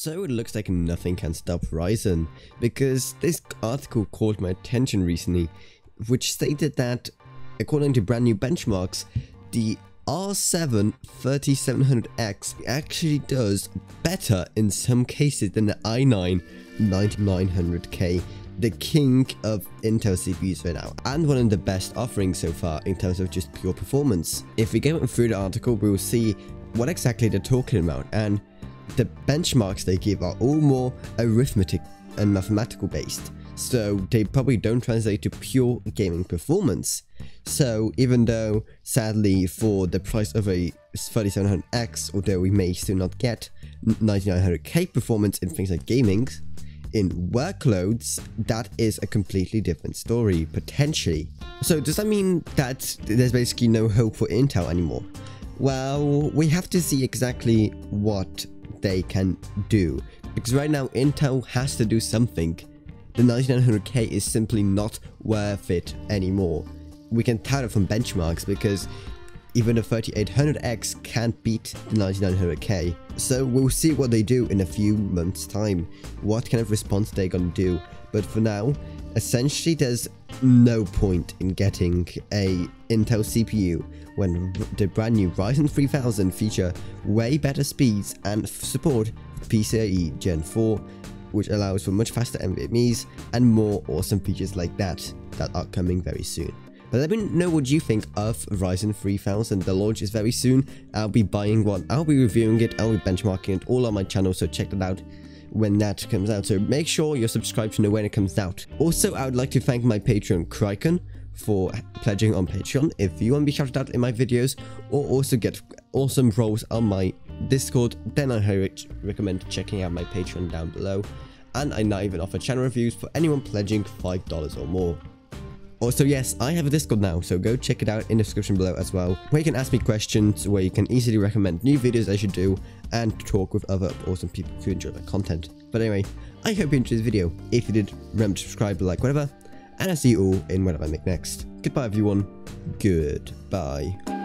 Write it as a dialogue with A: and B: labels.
A: So it looks like nothing can stop Ryzen, because this article caught my attention recently, which stated that, according to brand new benchmarks, the R7 3700X actually does better in some cases than the i9 9900K, the king of Intel CPUs right now, and one of the best offerings so far in terms of just pure performance. If we go through the article, we will see what exactly they're talking about, and the benchmarks they give are all more arithmetic and mathematical based, so they probably don't translate to pure gaming performance. So even though, sadly, for the price of a 3700X, although we may still not get 9900K performance in things like gaming, in workloads, that is a completely different story, potentially. So does that mean that there's basically no hope for Intel anymore? Well, we have to see exactly what they can do. Because right now, Intel has to do something. The 9900K is simply not worth it anymore. We can tell it from benchmarks because even the 3800X can't beat the 9900K. So we'll see what they do in a few months time, what kind of response they're gonna do. But for now, essentially there's no point in getting a Intel CPU when the brand new Ryzen 3000 feature way better speeds and support PCIe Gen 4 which allows for much faster NVMEs and more awesome features like that that are coming very soon. But let me know what you think of Ryzen 3000. The launch is very soon. I'll be buying one. I'll be reviewing it. I'll be benchmarking it all on my channel. So check that out when that comes out. So make sure you're subscribed to know when it comes out. Also, I would like to thank my Patreon, Kryken, for pledging on Patreon. If you want to be shouted out in my videos or also get awesome roles on my Discord, then I highly recommend checking out my Patreon down below. And I now even offer channel reviews for anyone pledging $5 or more. Oh, also, yes, I have a Discord now, so go check it out in the description below as well, where you can ask me questions, where you can easily recommend new videos I should do, and talk with other awesome people who enjoy my content. But anyway, I hope you enjoyed this video. If you did, remember to subscribe, like, whatever, and I'll see you all in whatever I make next. Goodbye, everyone. Goodbye.